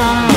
Bye.